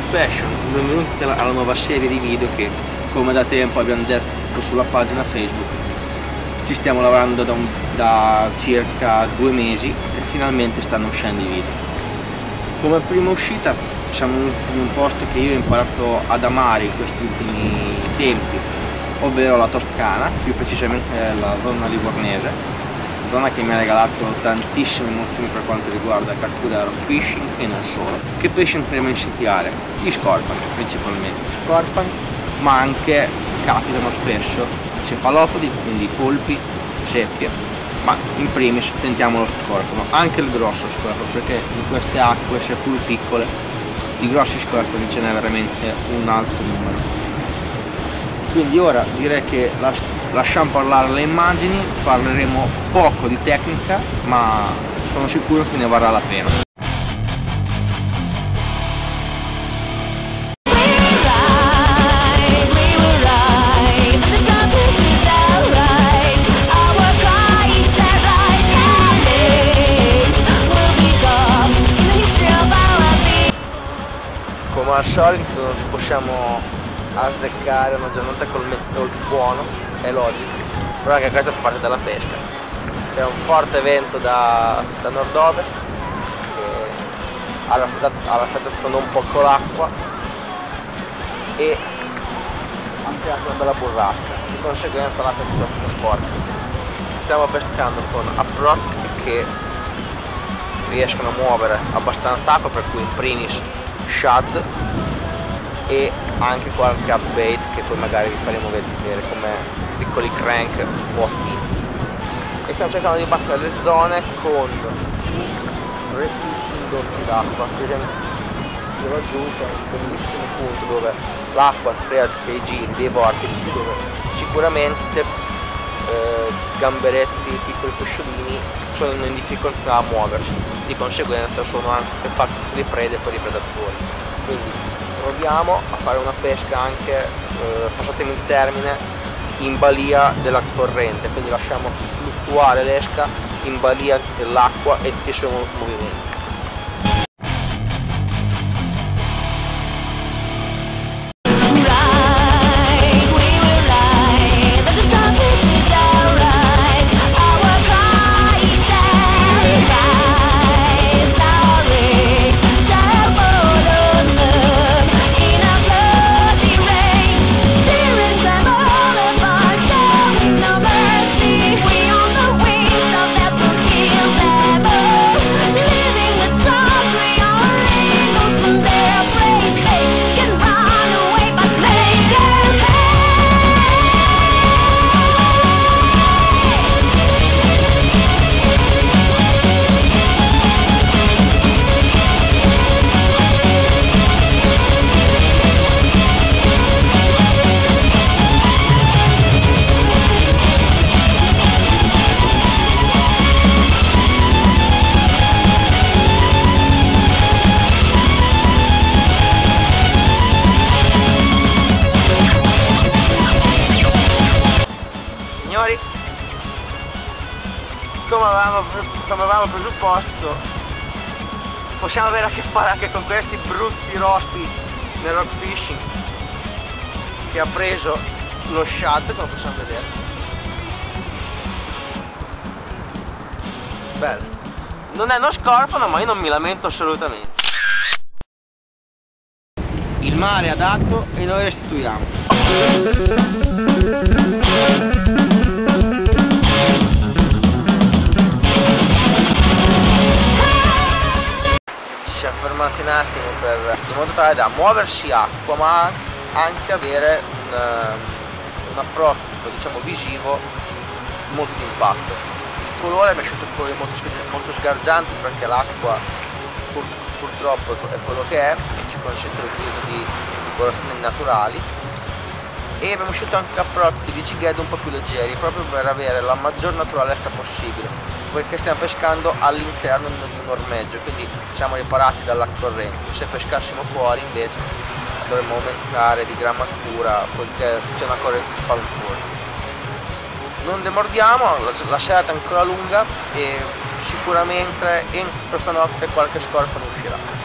Fishing Passion, benvenuti alla nuova serie di video che come da tempo abbiamo detto sulla pagina Facebook ci stiamo lavorando da, un, da circa due mesi e finalmente stanno uscendo i video. Come prima uscita siamo in un posto che io ho imparato ad amare in questi ultimi tempi, ovvero la Toscana, più precisamente la zona livornese zona che mi ha regalato tantissime emozioni per quanto riguarda rock fishing e non solo. Che pesce impariamo a incendiare? Gli scorfani principalmente, scorfani, ma anche capitano spesso cefalopodi, quindi polpi, seppie, ma in primis tentiamo lo scorfano, anche il grosso scorfano, perché in queste acque, seppur piccole, di grossi scorfani ce n'è veramente un alto numero. Quindi ora direi che la lasciamo parlare le immagini, parleremo poco di tecnica, ma sono sicuro che ne varrà la pena. Come al solito non ci possiamo azzeccare una giornata col metodo buono è logico, però anche questo fa parte della pesca. C'è un forte vento da, da nord-ovest che ha raffreddato un po' l'acqua e ha creato una bella burrasca, di conseguenza l'acqua è piuttosto sporca. Stiamo pescando con approtti che riescono a muovere abbastanza acqua, per cui in primis shad e anche qualche upbait che poi magari vi faremo vedere come piccoli crank un po' e stiamo cercando di battere le zone con refugi indotti d'acqua per esempio laggiù c'è un bellissimo punto dove l'acqua crea dei giri, dei vortici dove sicuramente eh, gamberetti, piccoli pesciolini sono in difficoltà a muoversi. Di conseguenza sono anche facili prede per i predatori quindi proviamo a fare una pesca anche eh, passatemi il termine in balia della corrente, quindi lasciamo fluttuare l'esca in balia dell'acqua e tutti i suoi movimenti. Come avevamo presupposto. Possiamo avere a che fare anche con questi brutti rospi nel rock fishing che ha preso lo shad come possiamo vedere. Bello. Non è uno scorfano ma io non mi lamento assolutamente. Il mare ha dato e noi restituiamo fermati un attimo per, in modo tale da muoversi acqua ma anche avere un, ehm, un approccio diciamo visivo molto impatto. Il colore mi è scelto un colore molto, molto sgargiante perché l'acqua pur, purtroppo è quello che è e ci consente l'utilizzo di, di colorazioni naturali. E abbiamo scelto anche approcci di jig un po' più leggeri proprio per avere la maggior naturalezza possibile perché stiamo pescando all'interno di un ormeggio quindi siamo riparati dalla corrente. Se pescassimo fuori invece dovremmo aumentare di grammatura poiché c'è una corrente spaventosa non demordiamo la, serata è ancora lunga e sicuramente in questa notte qualche scorpione uscirà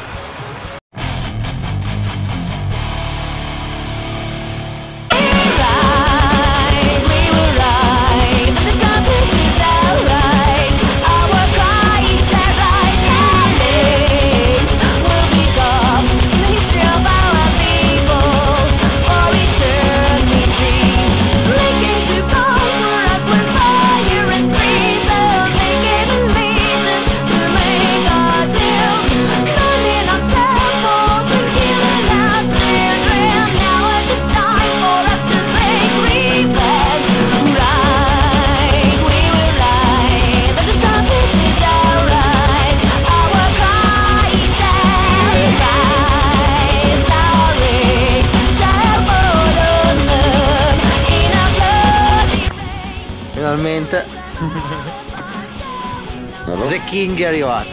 The King è arrivato.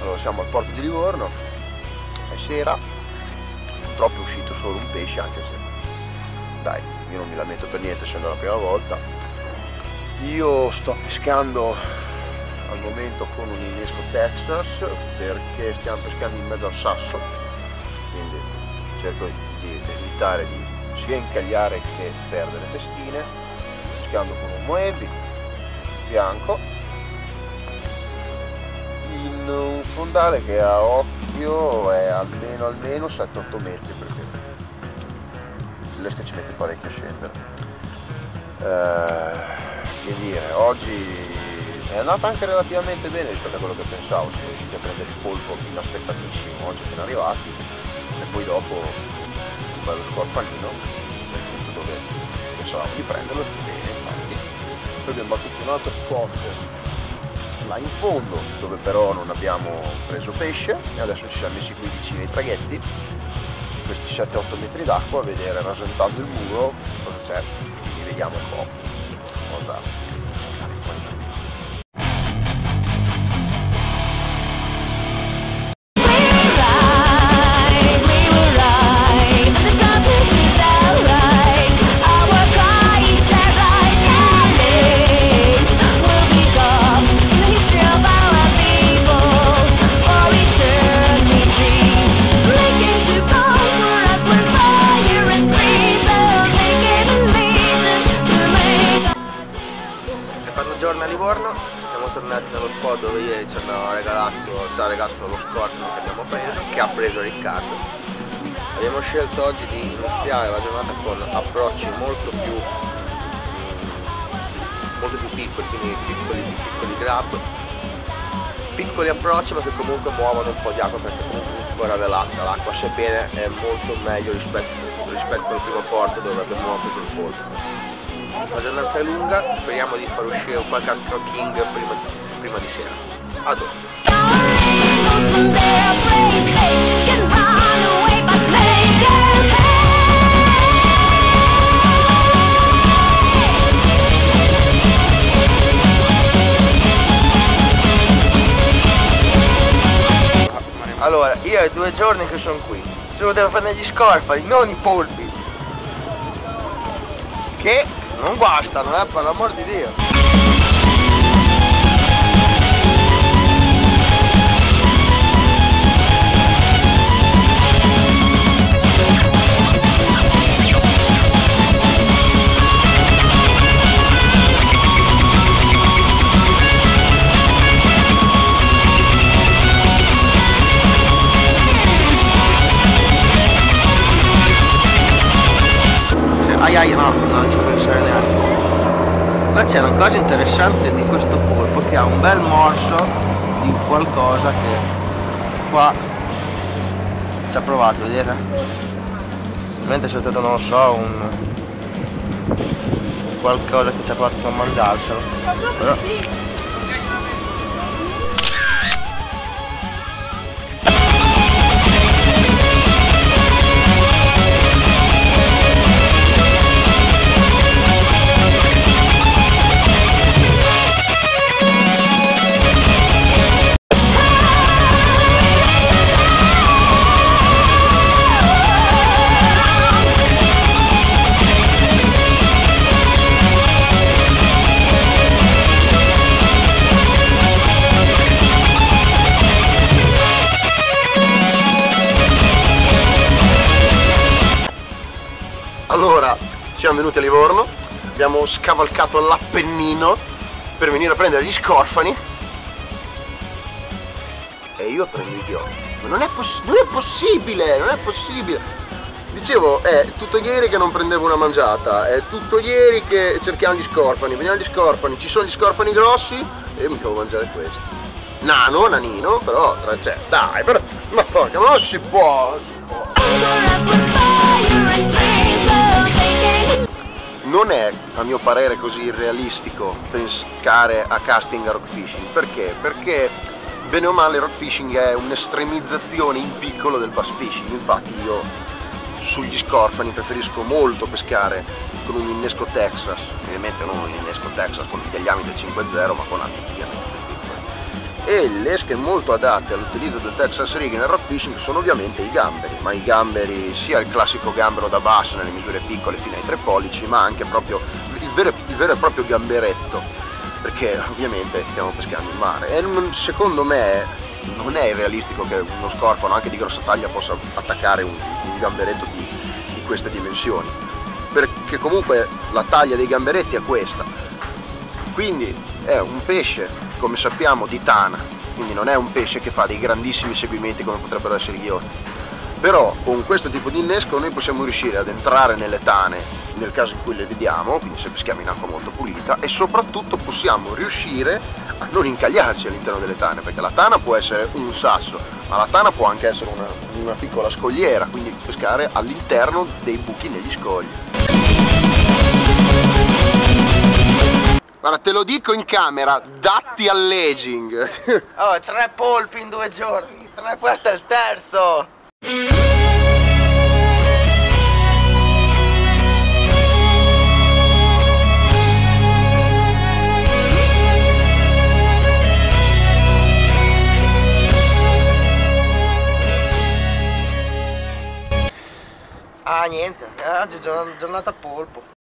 Allora siamo al porto di Livorno, è sera, purtroppo è uscito solo un pesce anche se dai, io non mi lamento per niente essendo la prima volta. Io sto pescando al momento con un innesco Texas perché stiamo pescando in mezzo al sasso, quindi cerco di evitare di sia incagliare che perdere testine, pescando con un Moebi bianco in un fondale che a occhio è almeno almeno 7-8 metri l'esca ci mette parecchio a scendere. Eh, che dire oggi è andata anche relativamente bene rispetto a quello che pensavo siamo riusciti a prendere il polpo inaspettatissimo oggi appena arrivati e poi dopo un bello scorpanino nel punto dove pensavamo di prenderlo bene infatti poi abbiamo battuto un altro spot là in fondo dove però non abbiamo preso pesce e adesso ci siamo messi qui vicino ai traghetti questi 7-8 metri d'acqua a vedere rasentando il muro cosa c'è? Quindi vediamo un po' ci hanno regalato, ci ha regalato lo scorpion che abbiamo preso, che ha preso Riccardo. Abbiamo scelto oggi di iniziare la giornata con approcci molto più, molto più piccoli, quindi piccoli, piccoli grab, piccoli approcci ma che comunque muovono un po' di acqua perché comunque ancora velata, l'acqua sebbene è molto meglio rispetto, rispetto al primo porto dove abbiamo preso il polpo la giornata è lunga, speriamo di far uscire qualche altro king prima, prima di sera. Allora, io è due giorni che sono qui. Devo prendere gli scorfali, non i polpi. Che non guastano, eh, per l'amor di Dio. C'è una cosa interessante di questo polpo che ha un bel morso di qualcosa che qua ci ha provato, vedete? Mentre c'è stato, non lo so, un qualcosa che ci ha provato a mangiarselo. Però siamo venuti a Livorno, abbiamo scavalcato l'Appennino per venire a prendere gli scorfani e io prendo i ghiocchi. Ma non è, non è possibile, non è possibile. Dicevo, è tutto ieri che non prendevo una mangiata, è tutto ieri che cerchiamo gli scorfani, veniamo gli scorfani, ci sono gli scorfani grossi e mi devo mangiare questi. Nano, nanino, però, cioè, dai, però, ma porca, ma non si può, non si può. Non è a mio parere così realistico pensare a casting a rock fishing perché? Perché bene o male rock fishing è un'estremizzazione in piccolo del bass fishing. Infatti io sugli scorfani preferisco molto pescare con un innesco Texas. Ovviamente non un innesco Texas con degli ami del 5.0 ma con altri piccoli e le esche molto adatte all'utilizzo del Texas Rig nel rock fishing sono ovviamente i gamberi, ma i gamberi sia il classico gambero da basso nelle misure piccole fino ai 3 pollici, ma anche proprio il vero, il vero e proprio gamberetto, perché ovviamente stiamo pescando in mare. E secondo me non è irrealistico che uno scorfano anche di grossa taglia possa attaccare un, un gamberetto di, di queste dimensioni, perché comunque la taglia dei gamberetti è questa, quindi è un pesce come sappiamo di tana, quindi non è un pesce che fa dei grandissimi seguimenti come potrebbero essere gli ozzi. Però con questo tipo di innesco noi possiamo riuscire ad entrare nelle tane nel caso in cui le vediamo, quindi se peschiamo in acqua molto pulita, e soprattutto possiamo riuscire a non incagliarci all'interno delle tane, perché la tana può essere un sasso, ma la tana può anche essere una, una piccola scogliera, quindi pescare all'interno dei buchi negli scogli. Guarda, te lo dico in camera, datti al leging. Oh, tre polpi in due giorni. Tre, questo è il terzo. Ah niente, oggi è giornata polpo.